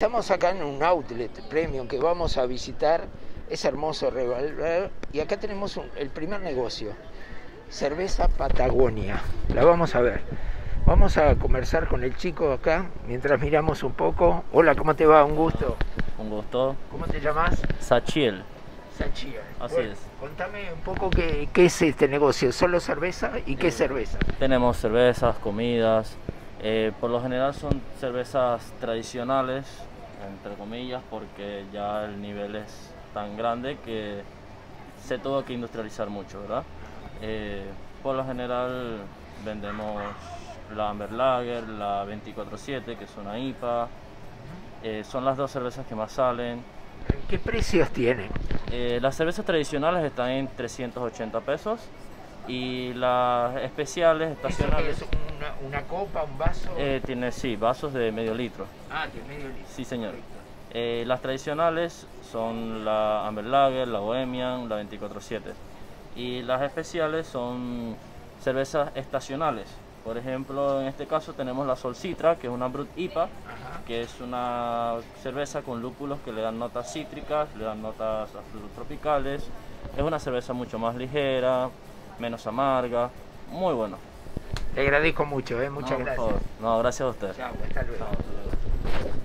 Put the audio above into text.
Estamos acá en un outlet premium que vamos a visitar. Es hermoso. Y acá tenemos un- el primer negocio. Cerveza Patagonia. La vamos a ver. Vamos a conversar con el chico acá mientras miramos un poco. Hola, ¿cómo te va? Un gusto. Un gusto. ¿Cómo te llamas? Sachiel. Sachia. Así es. Contame un poco qué, qué es este negocio. ¿Solo cerveza y qué Eh, cerveza? Tenemos cervezas, comidas. Eh, por lo general son cervezas tradicionales, entre comillas, porque ya el nivel es tan grande que se tuvo que industrializar mucho, ¿verdad? Eh, por lo general vendemos la Amber Lager, la 24-7, que es una IPA. eh, son las dos cervezas que más salen. ¿Qué precios tienen? Eh, las cervezas tradicionales están en 380 pesos y las especiales ¿Eso estacionales es una, una copa, un vaso? eh, tiene sí vasos de medio litro. ah, de medio litro. Sí, señor. Eh, las tradicionales son la Amber Lager, la Bohemian, la 24/7 y las especiales son cervezas estacionales. Por ejemplo, en este caso tenemos la Sol Citra, que es una Brut IPA, Ajá. que es una cerveza con lúpulos que le dan notas cítricas, le dan notas a frutos tropicales. Es una cerveza mucho más ligera, menos amarga, muy bueno. Le agradezco mucho, ¿eh? muchas No, por gracias. favor. No, gracias a usted. Chao, hasta luego. Chao, hasta luego.